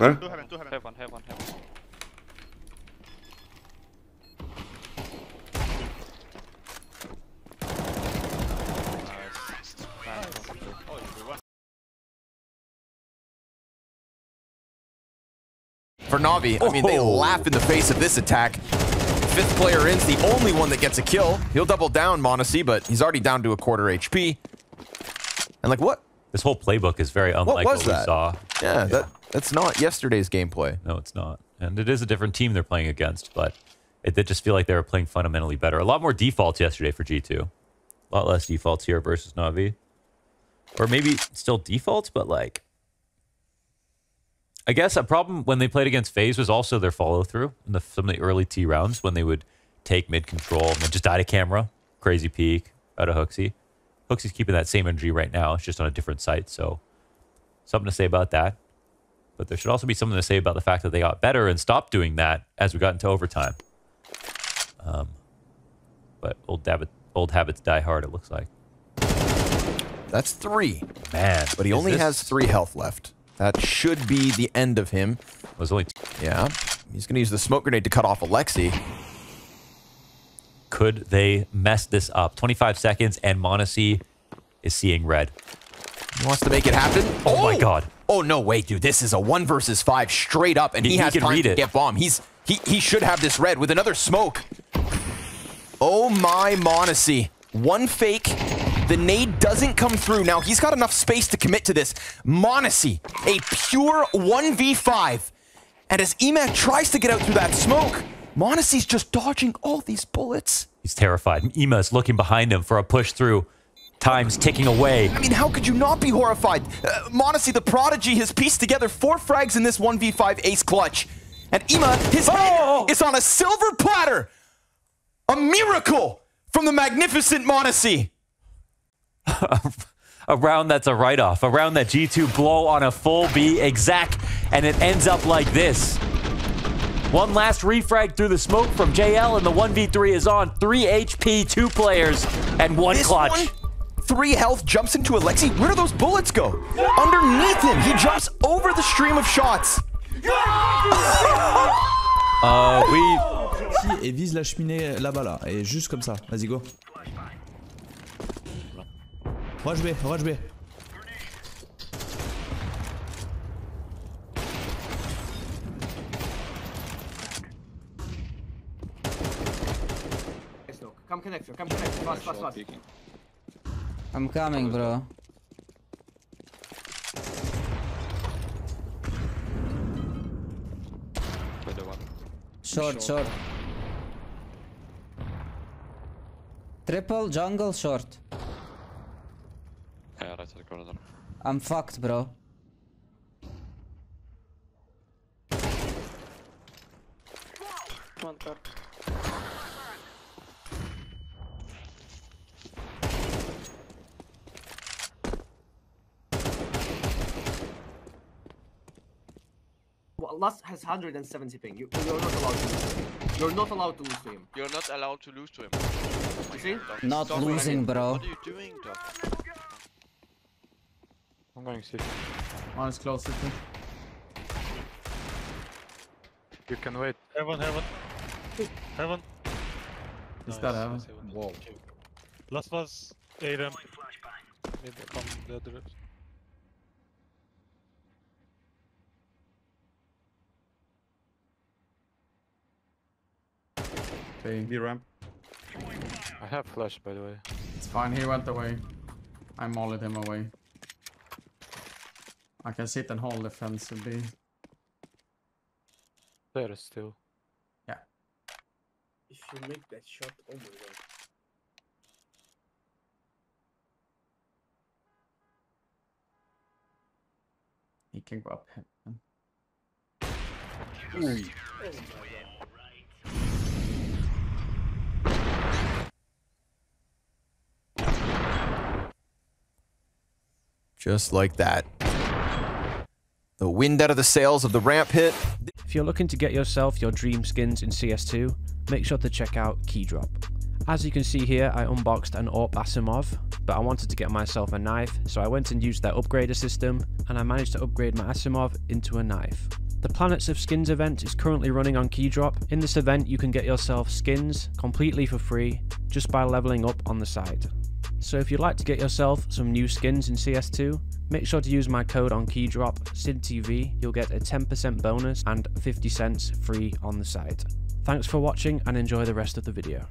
Huh? Two heaven, two heaven. Have one, have one, have one. Nice. Nice. You won. For Navi, I mean, they Oh. laugh in the face of this attack. Fifth player in's the only one that gets a kill. He'll double down m0NESY, but he's already down to a quarter HP. And like, what? This whole playbook is very unlike was what, we that? saw. Yeah, that that's not yesterday's gameplay. No, it's not. And it is a different team they're playing against, but it did just feel like they were playing fundamentally better. A lot more defaults yesterday for G2. A lot less defaults here versus Navi. Or maybe still defaults, but like I guess a problem when they played against FaZe was also their follow through in the, some of the early T rounds when they would take mid control and then just die to camera, crazy peak out of HooXi. HooXi's keeping that same energy right now. It's just on a different site, so something to say about that. But there should also be something to say about the fact that they got better and stopped doing that as we got into overtime. Um, but old habit, old habits die hard. It looks like. That's three. Man, But he only this- has three health left. That should be the end of him. was only. Yeah. He's going to use the smoke grenade to cut off Alexi. Could they mess this up? 25 seconds, and m0NESY is seeing red. He wants to make it happen. Oh my oh! God. Oh no, wait, dude. This is a one versus five straight up, and he, He- he has can time read to it. get bomb. He's he he should have this red with another smoke. Oh my m0NESY. One fake. The nade doesn't come through. Now he's got enough space to commit to this. m0NESY, a pure 1v5. And as Emat tries to get out through that smoke, m0NESY's just dodging all these bullets. He's terrified. iM's looking behind him for a push through. Time's ticking away. I mean, how could you not be horrified? Uh, m0NESY, the prodigy, has pieced together four frags in this 1v5 ace clutch. And Ima, his Oh! head is on a silver platter. A miracle from the magnificent m0NESY. A round that's a write-off. A round that G2 blow on a full B exact, and it ends up like this. One last refrag through the smoke from JL, and the 1v3 is on. 3 HP, two players, and one This clutch. one, three health, jumps into Alexi. Where do those bullets go? Underneath him. He jumps over the stream of shots. Uh, we et vise la cheminée là-bas là. Et juste comme ça. Vas-y go. Rush B, rush B. Come connector, come connector, fast, fast, fast. I'm coming, bro. With the one. Short, short. Triple jungle short. Yeah, right side corridor. I'm fucked, bro. Last has 170 ping. You, you're not allowed to lose to him. You're not allowed to lose to him. You're not allowed to lose to him. You see? Not Stop losing, bro. What are you doing, Doc? I'm going city. One is close city. You can wait. Heaven, heaven. Heaven. Is that heaven? nice Whoa. Last was ARM. Maybe from the other. Okay, B ramp. I have flash, by the way. it's fine. He went away. I mollied him away. I can sit and hold the fence and B. There is still. Yeah. If you make that shot, oh my god. He can go up heaven. Just like that. The wind out of the sails of the ramp hit. If you're looking to get yourself your dream skins in CS2, make sure to check out Keydrop. As you can see here, I unboxed an AWP Asimov, but I wanted to get myself a knife, so I went and used their upgrader system, and I managed to upgrade my Asimov into a knife. The Planets of Skins event is currently running on Keydrop. In this event, you can get yourself skins completely for free just by leveling up on the site. So if you'd like to get yourself some new skins in CS2, make sure to use my code on Keydrop, SYNTV, you'll get a 10% bonus and 50 cents free on the site. Thanks for watching and enjoy the rest of the video.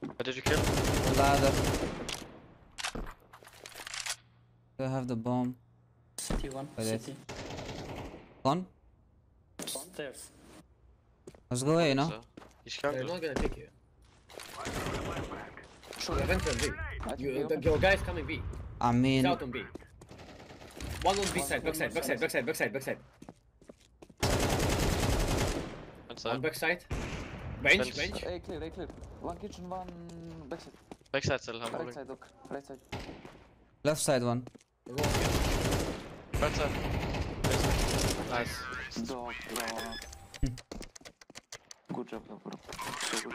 What did you kill? The Ladder. They have the bomb. City one. Wait, wait. City. One? Stairs. Let's go A, no? He's counter. They're not gonna pick you. Sure. You're vent B. You, the, your guy's coming B. I He's mean, out on B. One on B side, back side, back side, back side, back side, back side. One One back side. Bench, Bench. bench. A clear, A clear. One kitchen, one backside. Backside still, I'm Right side, look. Right side. left side one. Right side. Nice. Dog, dog. Good job, bro. So good.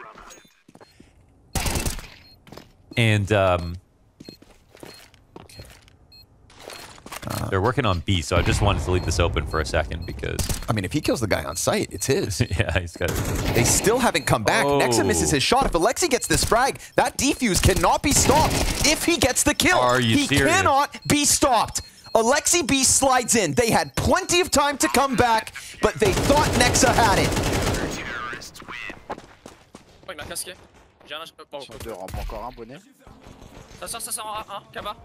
And um, okay. they're working on B, so I just wanted to leave this open for a second because I mean, if he kills the guy on site, it's his. yeah, he's got. They still haven't come back. Nexa Oh. misses his shot. If Alexi gets this frag, that defuse cannot be stopped. If he gets the kill, Are you he serious? cannot be stopped. Aleksib slides in. They had plenty of time to come back, but they thought Nexa had it. Il m'a casqué. J'ai un. Bon, Deux rampes encore un bonnet. ça sort, ça sort en A1, Kaba.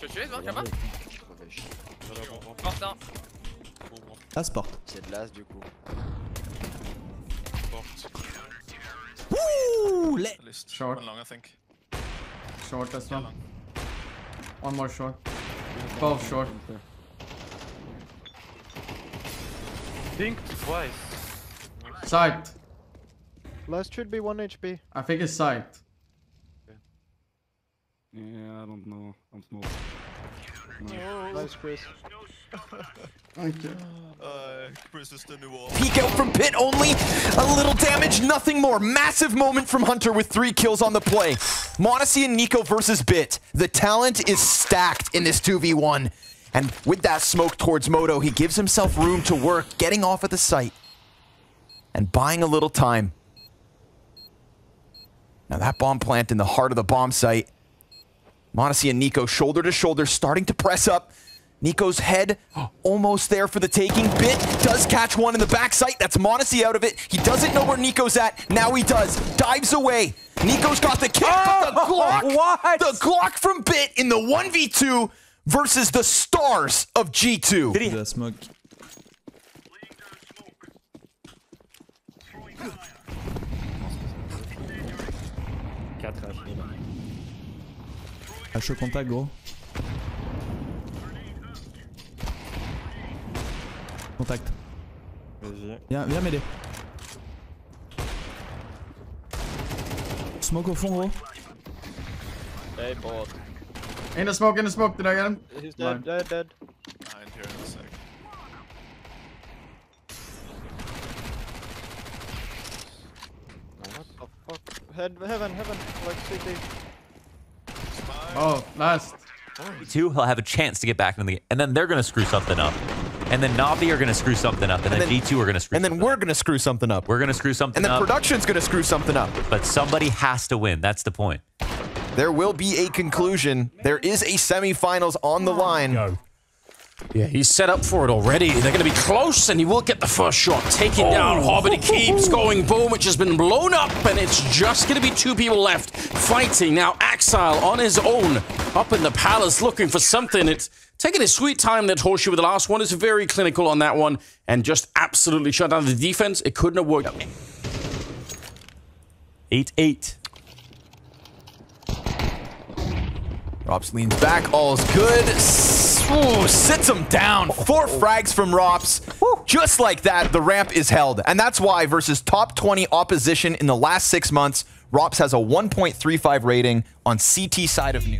Tu veux tuer, toi, Kaba Porte un. As porte. C'est de l'as du coup. Le- Short. Short as well. One more short. Both short. Think twice. Sight. Last should be 1 HP. I think it's sight. Yeah, I don't know. I'm small. Nice, Chris. Thank you. Peek out from pit only. A little damage, nothing more. Massive moment from Hunter with three kills on the play. m0NESY and NiKo versus b1t. The talent is stacked in this 2v1. And with that smoke towards Moto, he gives himself room to work, getting off at the site and buying a little time. Now that bomb plant in the heart of the bomb site. m0NESY and NiKo shoulder to shoulder, starting to press up. NiKo's head almost there for the taking. b1t does catch one in the back sight. That's m0NESY out of it. He doesn't know where NiKo's at. Now he does. Dives away. NiKo's got the kick, but the oh, Glock, what? the Glock from b1t in the 1v2 versus the stars of G2. Did he? The smoke. H au contact, gros. Contact. Vas-y. Viens, viens m'aider. Smoke au fond, gros. Hey. In the smoke, in the smoke. Did I get him? He's dead, dead, dead. Head, heaven, heaven, like city. Oh, last. Two, he'll have a chance to get back in the game, and then they're gonna screw something up, and then Navi are gonna screw something up, and, And then, then- G2 are gonna screw. And then we're going to screw something up. we're gonna screw something up. And then up. production's going to screw something up. but somebody has to win. That's the point. There will be a conclusion. There is a semifinals on the line. Yeah, he's set up for it already. They're going to be close, and he will get the first shot. Taking oh. down Hobbit. He keeps going. Boom, which has been blown up, and it's just going to be two people left fighting. Now, Ax1Le on his own up in the palace looking for something. It's taking his sweet time that Horseshoe, with the last one. Is very clinical on that one, and just absolutely shut down the defense. It couldn't have worked. Eight eight. Rops leans back, all's good. Ooh, sits him down. Four frags from ropz. Just like that, the ramp is held. And that's why, versus top 20 opposition in the last six months, ropz has a 1.35 rating on CT side of new.